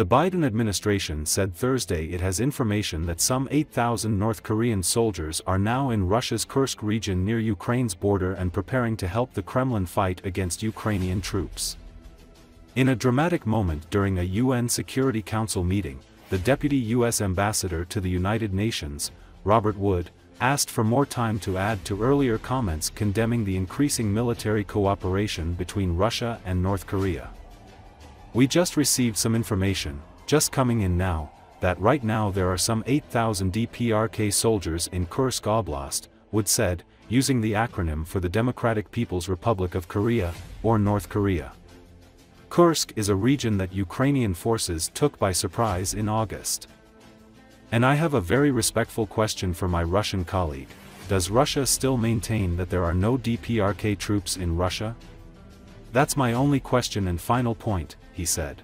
The Biden administration said Thursday it has information that some 8,000 North Korean soldiers are now in Russia's Kursk region near Ukraine's border and preparing to help the Kremlin fight against Ukrainian troops. In a dramatic moment during a UN Security Council meeting, the deputy U.S. ambassador to the United Nations, Robert Wood, asked for more time to add to earlier comments condemning the increasing military cooperation between Russia and North Korea. We just received some information, just coming in now, that right now there are some 8,000 DPRK soldiers in Kursk Oblast, Wood said, using the acronym for the Democratic People's Republic of Korea, or North Korea. Kursk is a region that Ukrainian forces took by surprise in August. And I have a very respectful question for my Russian colleague. Does Russia still maintain that there are no DPRK troops in Russia? That's my only question and final point, he said.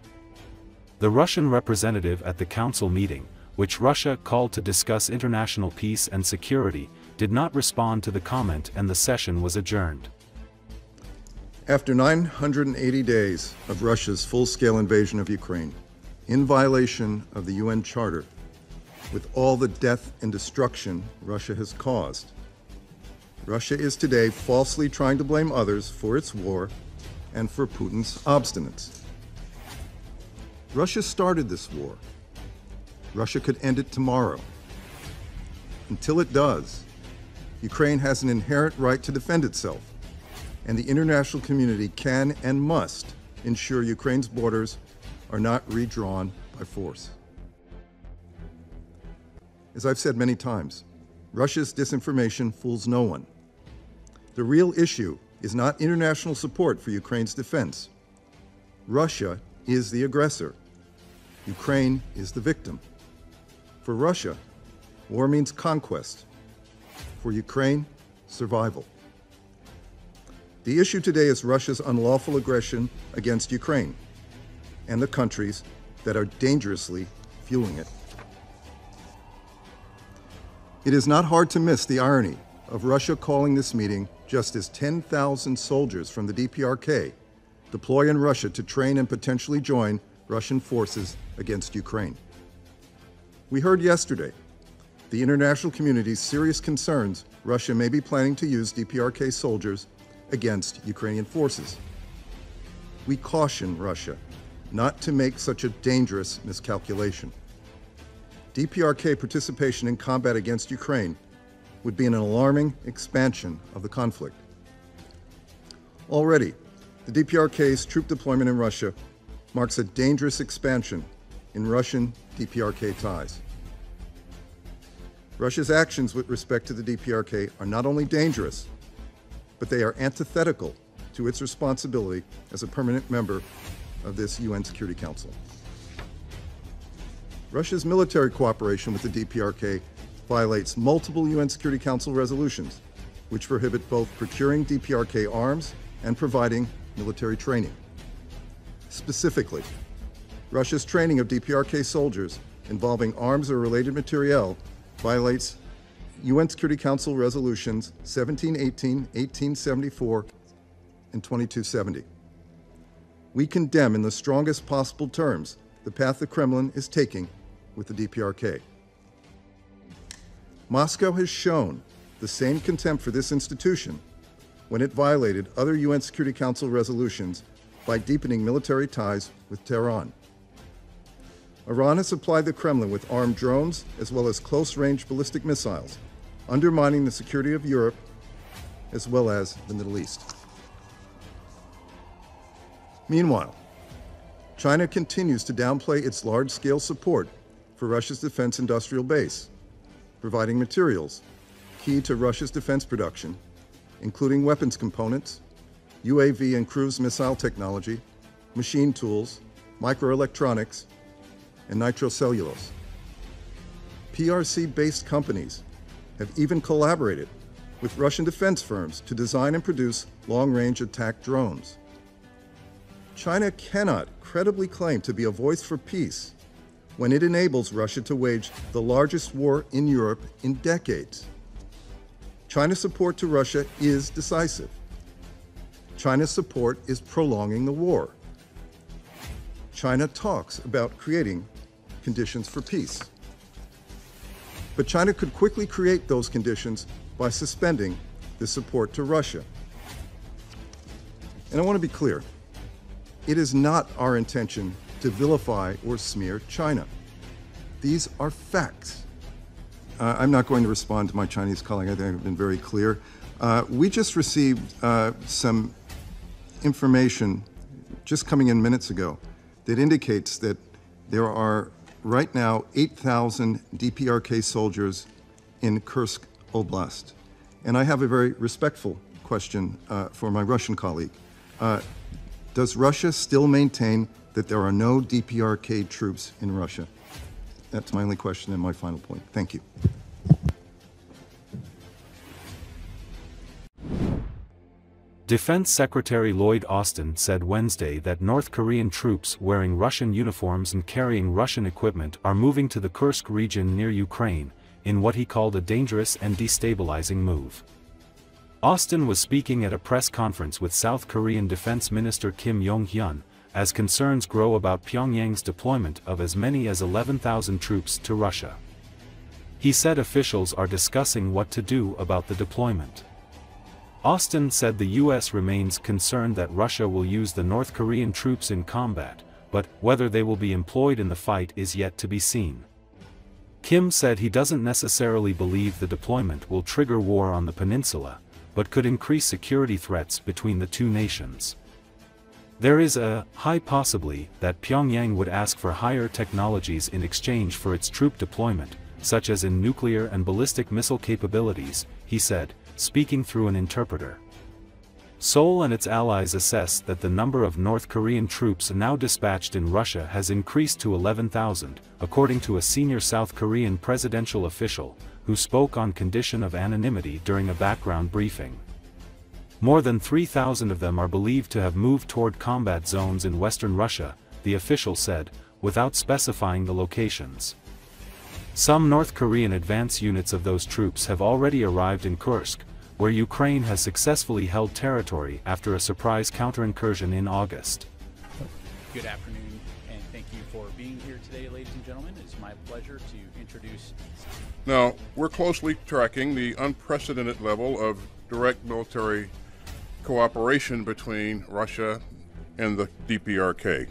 The Russian representative at the council meeting, which Russia called to discuss international peace and security, did not respond to the comment and the session was adjourned. After 980 days of Russia's full-scale invasion of Ukraine, in violation of the UN Charter, with all the death and destruction Russia has caused, Russia is today falsely trying to blame others for its war and for Putin's obstinance. Russia started this war. Russia could end it tomorrow. Until it does, Ukraine has an inherent right to defend itself and the international community can and must ensure Ukraine's borders are not redrawn by force. As I've said many times, Russia's disinformation fools no one. The real issue is not international support for Ukraine's defense. Russia is the aggressor. Ukraine is the victim. For Russia, war means conquest. For Ukraine, survival. The issue today is Russia's unlawful aggression against Ukraine and the countries that are dangerously fueling it. It is not hard to miss the irony of Russia calling this meeting just as 10,000 soldiers from the DPRK deploy in Russia to train and potentially join Russian forces against Ukraine. We heard yesterday the international community's serious concerns Russia may be planning to use DPRK soldiers against Ukrainian forces. We caution Russia not to make such a dangerous miscalculation. DPRK participation in combat against Ukraine would be an alarming expansion of the conflict. Already, the DPRK's troop deployment in Russia marks a dangerous expansion in Russian DPRK ties. Russia's actions with respect to the DPRK are not only dangerous, but they are antithetical to its responsibility as a permanent member of this UN Security Council. Russia's military cooperation with the DPRK violates multiple UN Security Council resolutions, which prohibit both procuring DPRK arms and providing military training. Specifically, Russia's training of DPRK soldiers involving arms or related materiel violates UN Security Council resolutions 1718, 1874, and 2270. We condemn in the strongest possible terms the path the Kremlin is taking with the DPRK. Moscow has shown the same contempt for this institution when it violated other UN Security Council resolutions by deepening military ties with Tehran. Iran has supplied the Kremlin with armed drones as well as close-range ballistic missiles undermining the security of Europe as well as the Middle East. Meanwhile, China continues to downplay its large-scale support for Russia's defense industrial base, providing materials key to Russia's defense production, including weapons components, UAV and cruise missile technology, machine tools, microelectronics, and nitrocellulose. PRC-based companies have even collaborated with Russian defense firms to design and produce long-range attack drones. China cannot credibly claim to be a voice for peace when it enables Russia to wage the largest war in Europe in decades. China's support to Russia is decisive. China's support is prolonging the war. China talks about creating conditions for peace. But China could quickly create those conditions by suspending the support to Russia. And I want to be clear it is not our intention to vilify or smear China. These are facts. Uh, I'm not going to respond to my Chinese colleague. I think I've been very clear. Uh, we just received uh, some information just coming in minutes ago that indicates that there are right now 8,000 DPRK soldiers in Kursk Oblast. And I have a very respectful question uh, for my Russian colleague. Uh, does Russia still maintain that there are no DPRK troops in Russia? That's my only question and my final point. Thank you. Defense Secretary Lloyd Austin said Wednesday that North Korean troops wearing Russian uniforms and carrying Russian equipment are moving to the Kursk region near Ukraine, in what he called a dangerous and destabilizing move. Austin was speaking at a press conference with South Korean Defense Minister Kim Yong-hyun, as concerns grow about Pyongyang's deployment of as many as 11,000 troops to Russia. He said officials are discussing what to do about the deployment. Austin said the U.S. remains concerned that Russia will use the North Korean troops in combat, but whether they will be employed in the fight is yet to be seen. Kim said he doesn't necessarily believe the deployment will trigger war on the peninsula, but could increase security threats between the two nations. There is a high possibility that Pyongyang would ask for higher technologies in exchange for its troop deployment, such as in nuclear and ballistic missile capabilities, he said, speaking through an interpreter. Seoul and its allies assess that the number of North Korean troops now dispatched in Russia has increased to 11,000, according to a senior South Korean presidential official, who spoke on condition of anonymity during a background briefing. More than 3,000 of them are believed to have moved toward combat zones in western Russia, the official said, without specifying the locations. Some North Korean advance units of those troops have already arrived in Kursk, where Ukraine has successfully held territory after a surprise counterinsurgency in August. Good afternoon, and thank you for being here today, ladies and gentlemen. It's my pleasure to introduce. Now, we're closely tracking the unprecedented level of direct military cooperation between Russia and the DPRK.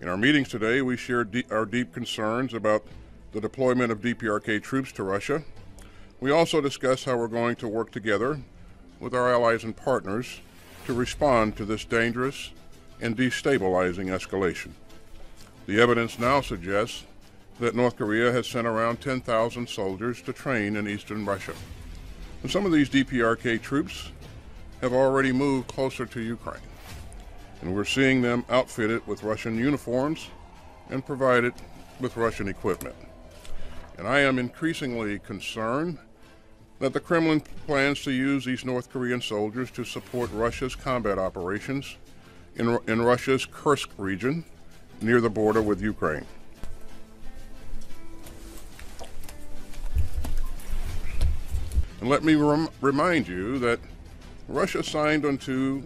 In our meetings today, we shared our deep concerns about the deployment of DPRK troops to Russia. We also discuss how we're going to work together with our allies and partners to respond to this dangerous and destabilizing escalation. The evidence now suggests that North Korea has sent around 10,000 soldiers to train in eastern Russia. And some of these DPRK troops have already moved closer to Ukraine. And we're seeing them outfitted with Russian uniforms and provided with Russian equipment and I am increasingly concerned that the Kremlin plans to use these North Korean soldiers to support Russia's combat operations in, in Russia's Kursk region near the border with Ukraine. And let me rem remind you that Russia signed onto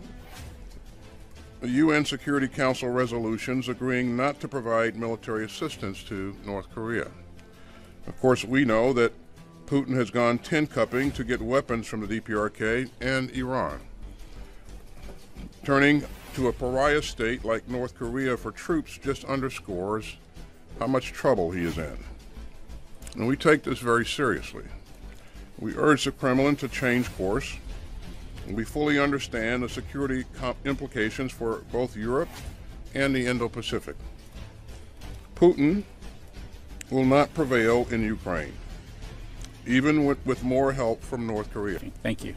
the UN Security Council resolutions agreeing not to provide military assistance to North Korea. Of course, we know that Putin has gone tin cupping to get weapons from the DPRK and Iran. Turning to a pariah state like North Korea for troops just underscores how much trouble he is in. And we take this very seriously. We urge the Kremlin to change course. We fully understand the security implications for both Europe and the Indo Pacific. Putin will not prevail in Ukraine, even with, with more help from North Korea. Thank you.